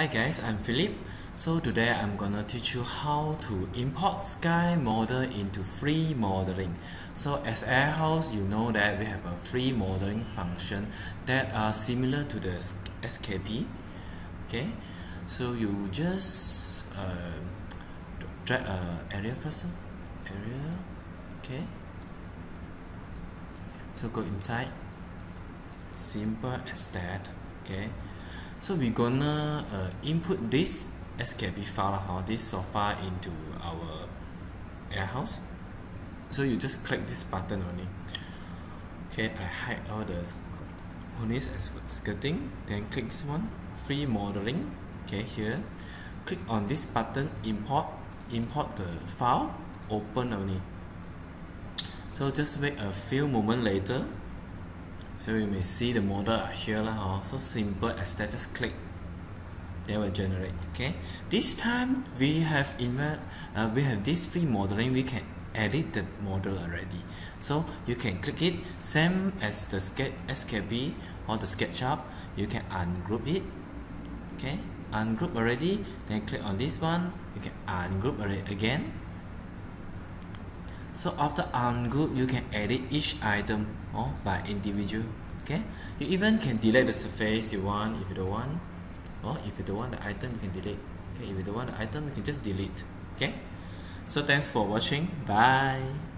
Hi guys, I'm Philip. So today I'm gonna teach you how to import Sky model into free modeling. So as AiHouse, you know that we have a free modeling function that are similar to the SKP. Okay, so you just uh, drag a area first, area. Okay. So go inside. Simple as that. Okay so we're gonna uh, input this SKP file or this software into our AiHouse. So you just click this button only. Okay I hide all the Honis as skirting then click this one free modeling. Okay here. Click on this button import import the file open only. So just wait a few moments later so you may see the model here lah, so simple as that. Just click. They will generate okay? This time we have invert uh, we have this free modeling. We can edit the model already. So you can click it. Same as the sketch SKP or the SketchUp you can ungroup it okay? Ungroup already. Then click on this one. You can ungroup already again so after ungroup you can edit each item or by individual okay? You even can delete the surface you want if you don't want or if you don't want the item you can delete okay? If you don't want the item you can just delete okay? So thanks for watching. Bye